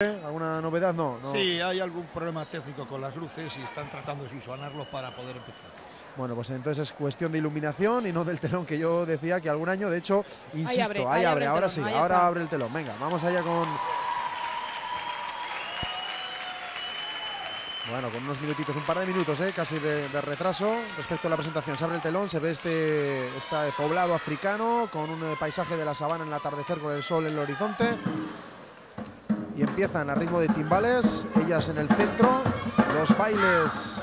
¿Alguna novedad? No, no. Sí, hay algún problema técnico con las luces y están tratando de subsanarlo para poder empezar. Bueno, pues entonces es cuestión de iluminación y no del telón que yo decía que algún año, de hecho, insisto, abre, ahí abre, ahora telón, sí, ahora está. abre el telón. Venga, vamos allá con. Bueno, con unos minutitos, un par de minutos, ¿eh? casi de, de retraso respecto a la presentación. Se abre el telón, se ve este, este poblado africano con un eh, paisaje de la sabana en el atardecer con el sol en el horizonte. Y empiezan a ritmo de timbales, ellas en el centro, los bailes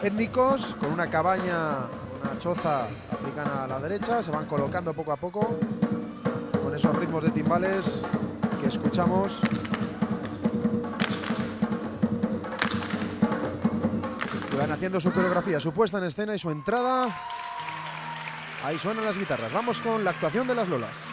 étnicos con una cabaña, una choza africana a la derecha, se van colocando poco a poco con esos ritmos de timbales que escuchamos. Van haciendo su coreografía, su puesta en escena y su entrada. Ahí suenan las guitarras. Vamos con la actuación de las Lolas.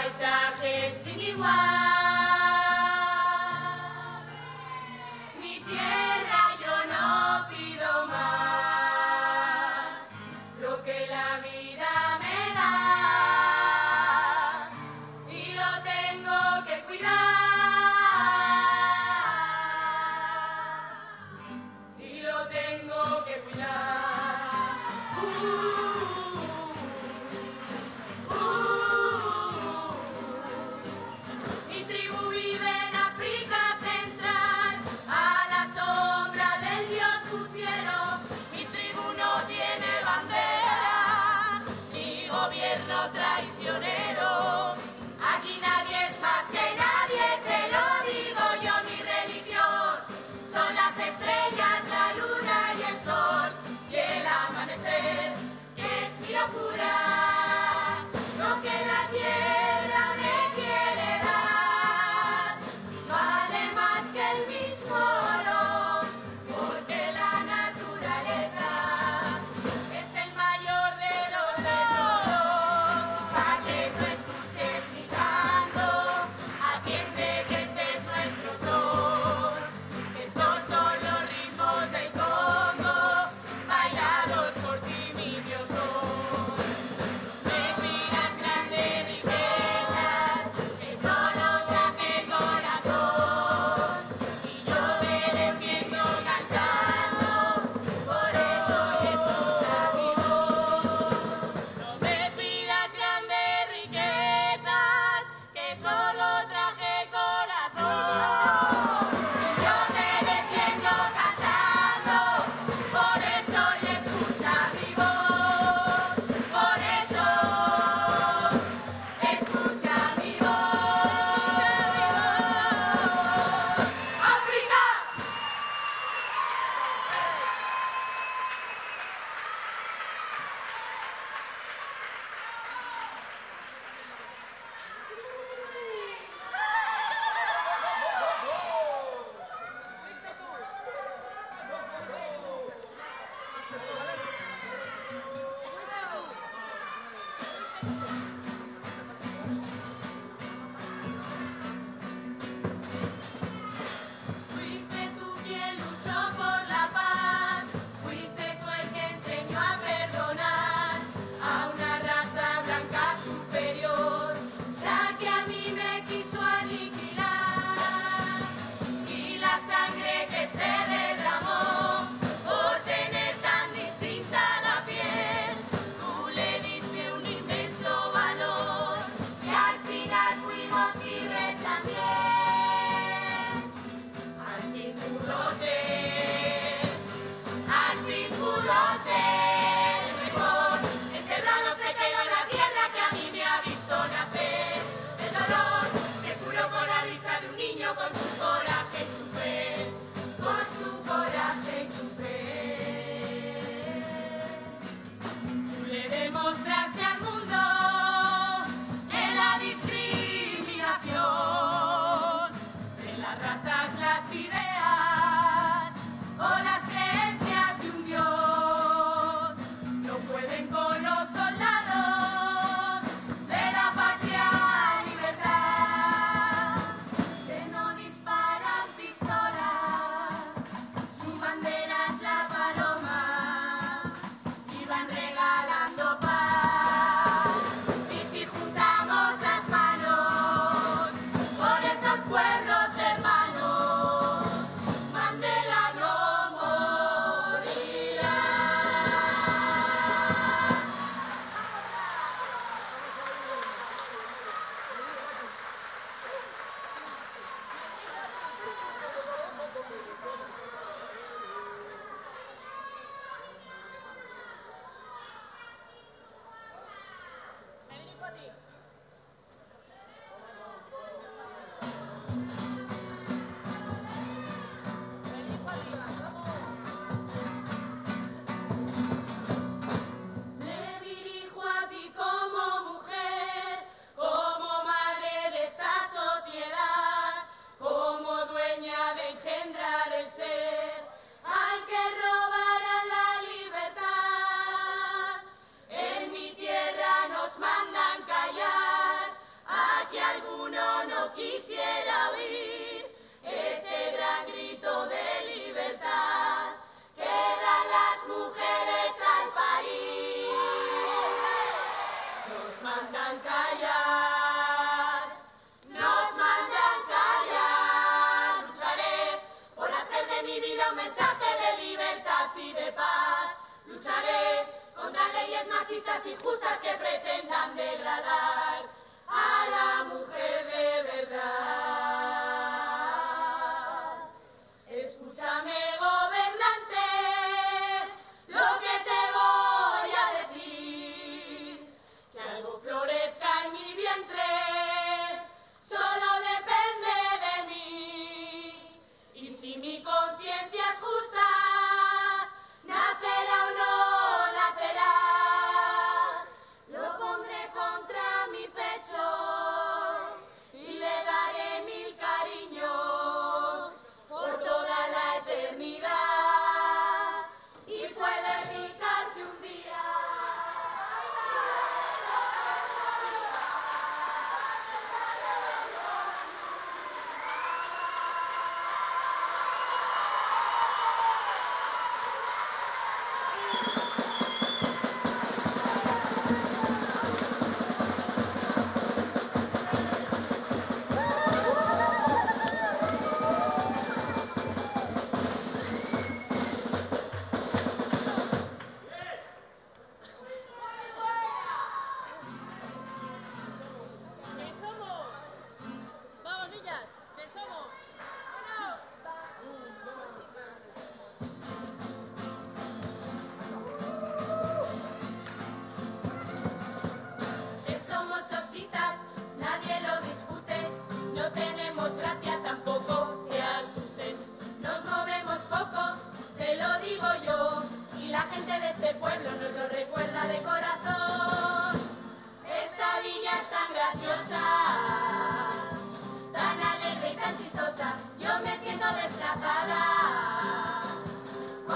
Un paisaje sin potrai fiorire.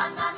Banana.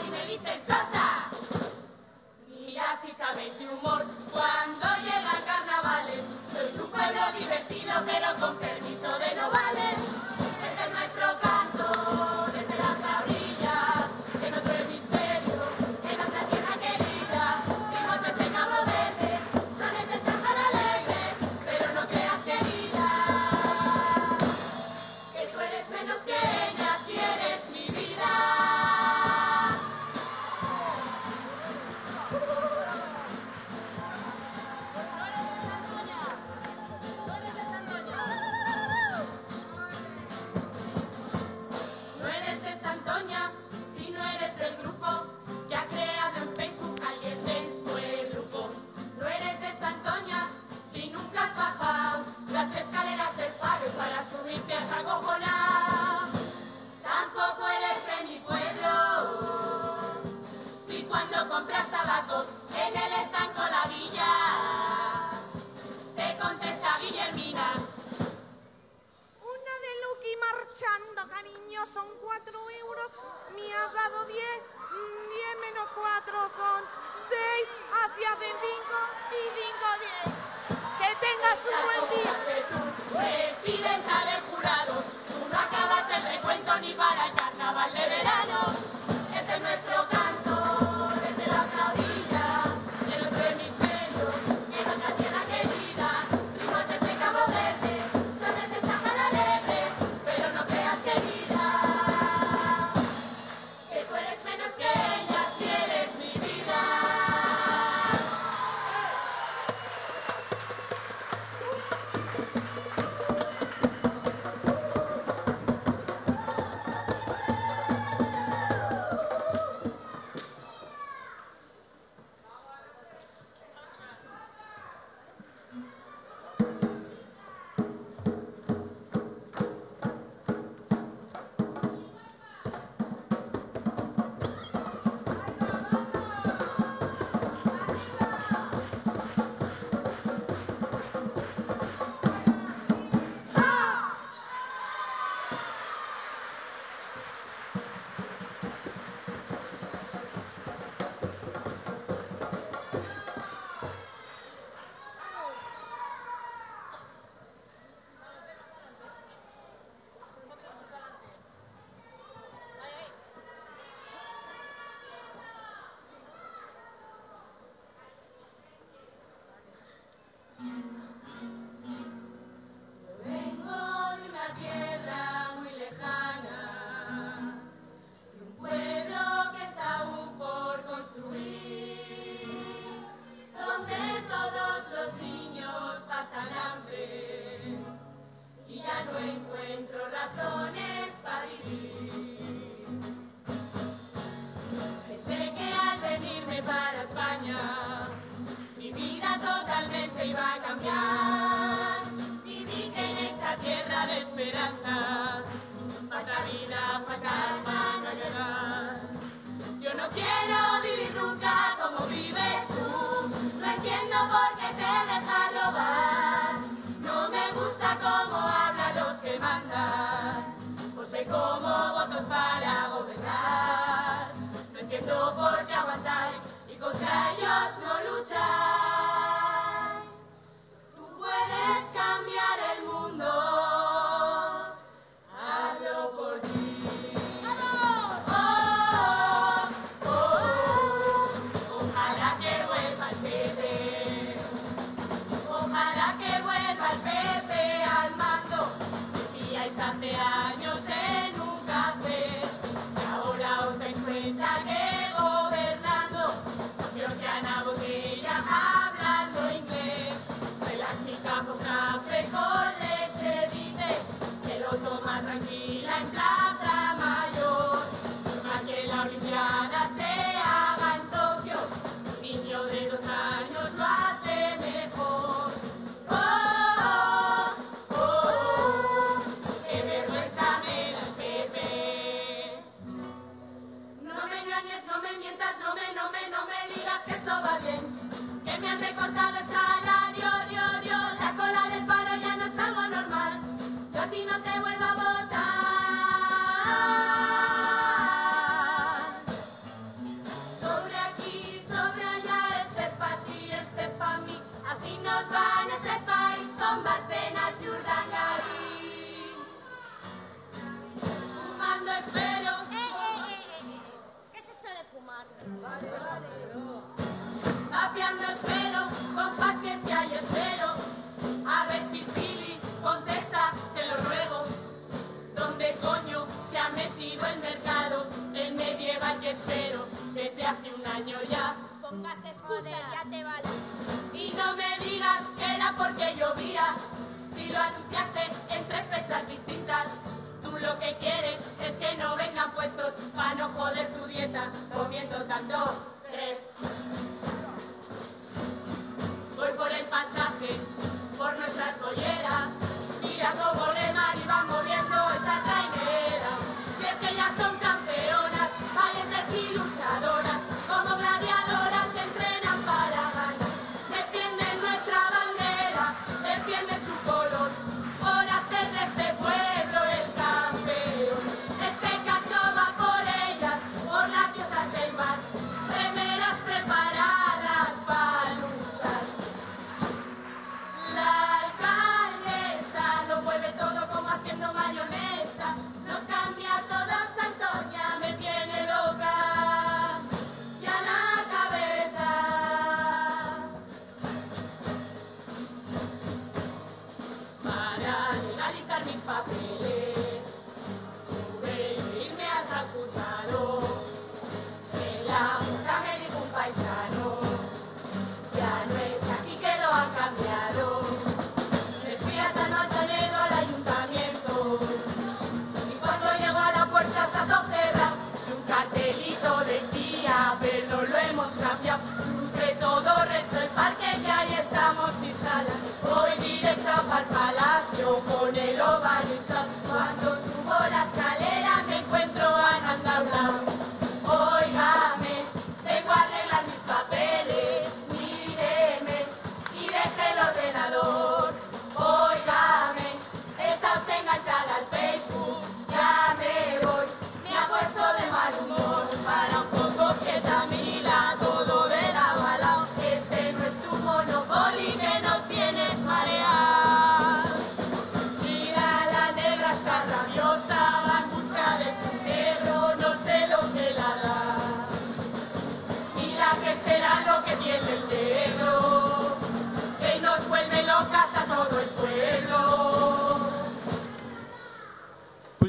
seguros me has dado 10, 10 menos 4 son 6, hacia de 5 y 5, 10. Que tengas un buen día. Presidenta del jurado, tú no acabas el recuento ni para el carnaval de verano. cambiar en esta tierra de esperanza falta vida, falta alma, no hay verdad. Yo no quiero vivir nunca como vives tú, no entiendo por qué te dejas robar. No me gusta cómo hablan los que mandan, o sé cómo votos para gobernar. No entiendo por qué aguantáis y contra ellos no lucháis. Let's go.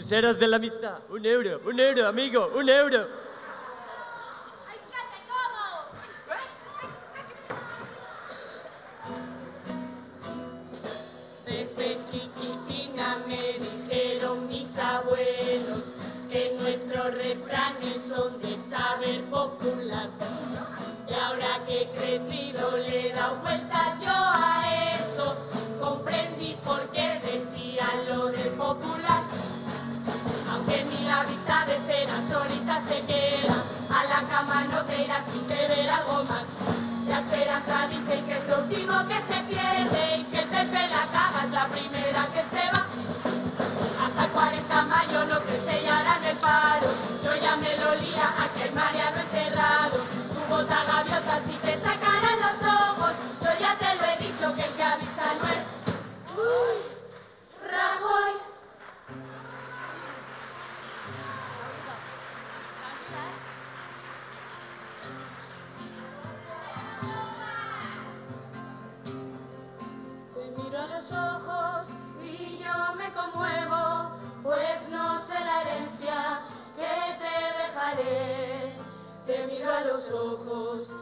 Pulseras de la amistad, un euro, un euro, amigo, un euro. verás y algo más. La esperanza dice que es lo último que se pierde y si el pepe la caga es la primera que se va. Hasta el 40 de mayo lo que se el paro, yo ya me lo ojos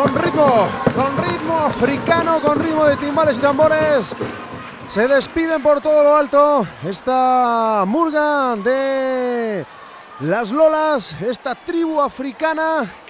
Con ritmo, con ritmo africano, con ritmo de timbales y tambores. Se despiden por todo lo alto esta murga de las Lolas, esta tribu africana que...